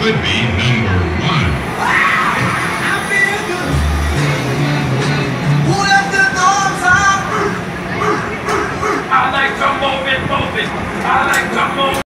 Could be number one. I like to move it, move it. I like to move it.